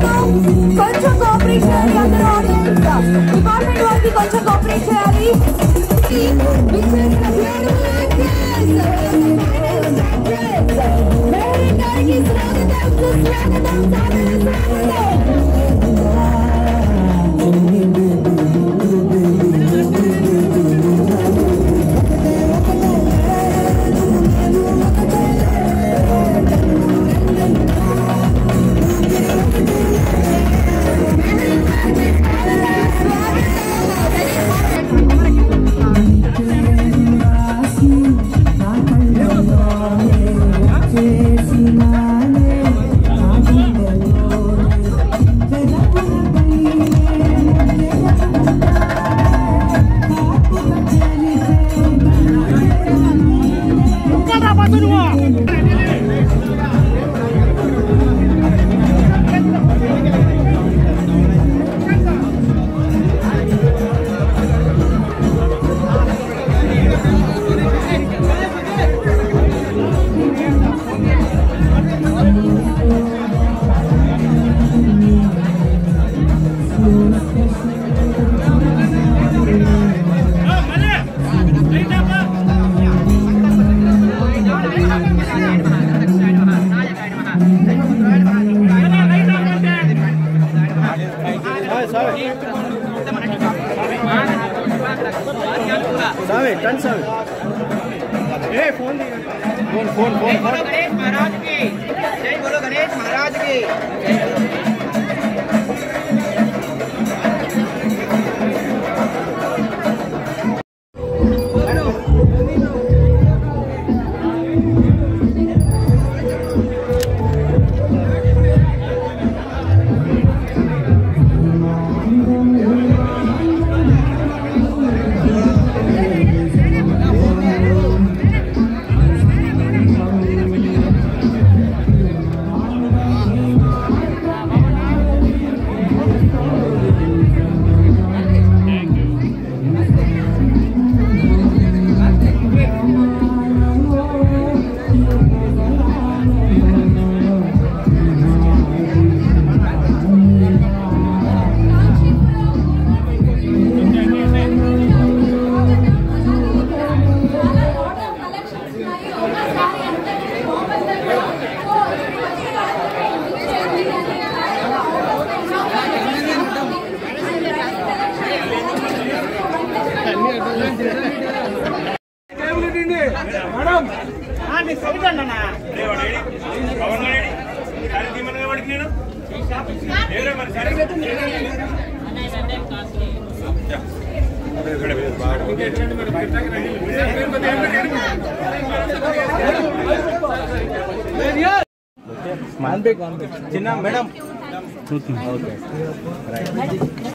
కొంచెం కోఆపరేట్ చేయాలి అందరూ ఆడియన్స్ డిపార్ట్మెంట్ వారికి కొంచెం కోఆపరేట్ చేయాలి గారికి స్వాగతం సుస్వాగతం సాదర స్వాగతం सावे टन सावे। ए फ़ोन फ़ोन फ़ोन फ़ोन बोलो गणेश महाराज की जय बोलो गणेश महाराज की। చిన్న మేడం ఓకే